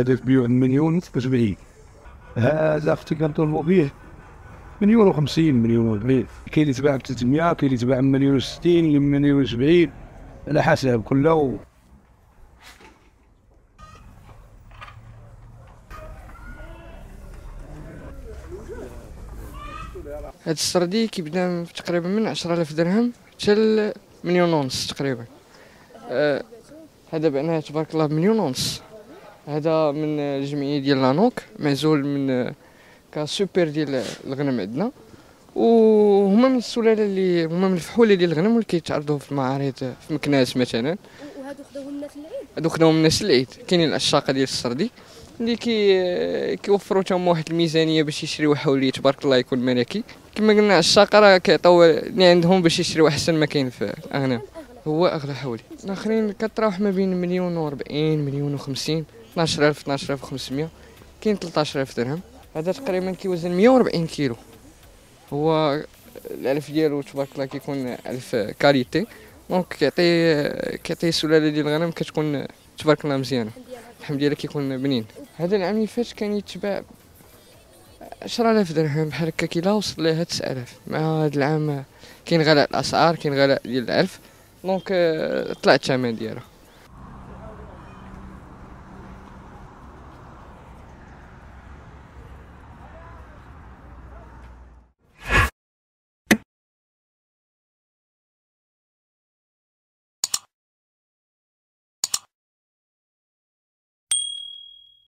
تبيع مليون وسبعين هذا أختي كنطلبوا فيه مليون وخمسين مليون وسبعين كاين اللي تباع ب 300 كاين اللي تباع مليون وستين مليون وسبعين. على حسب كله. هاد السردي كيبدا تقريبا من 10000 درهم حتى مليون ونص تقريبا. آه هذا بعناه تبارك الله بمليون ونص. هذا من الجمعية ديال لانوك معزول من كسوبر ديال الغنم عندنا. وهما من السلالة اللي هما من الفحولة ديال الغنم اللي كيتعرضوا في المعارض في مكناس مثلا. وهادو خداوهم الناس العيد. هادو خداوهم الناس العيد. كاينين العشاقة ديال السردي اللي كي كيوفروا تما واحد الميزانية باش يشريو حولي تبارك الله يكون ملكي. كما قلنا الشاقه راه كيعطيو اللي عندهم باش يشريو أحسن ما كاين في الاغنام هو أغلى حولي. الآخرين كتراوح ما بين مليون و40 مليون و50 12000 12500 كاين 13000 درهم. هذا تقريبا كيوزن 140 كيلو. هو العلف ديالو تبارك الله كيكون علف qualité. donc كيعطي كيعطي السلالة ديال الغنم كتكون تبارك الله مزيانة. اللحم ديالها كيكون بنين هذا العام اللي فات كان يتباع 10000 درهم. بحال هكا كيلا وصل لها 9000 مع هذا العام كاين غلاء الأسعار كاين غلاء ديال الألف. دونك طلع الثمن ديالها